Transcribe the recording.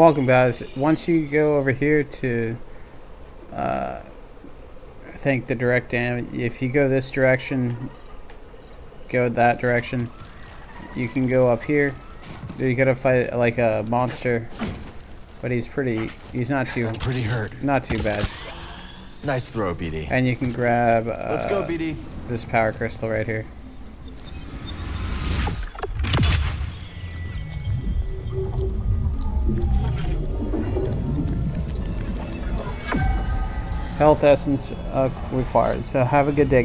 Welcome, guys. Once you go over here to, uh, I think the direct damage, if you go this direction, go that direction, you can go up here. You gotta fight like a monster, but he's pretty, he's not too, I'm pretty hurt. not too bad. Nice throw, BD. And you can grab uh, Let's go, BD. this power crystal right here. Health essence uh, required. So have a good day.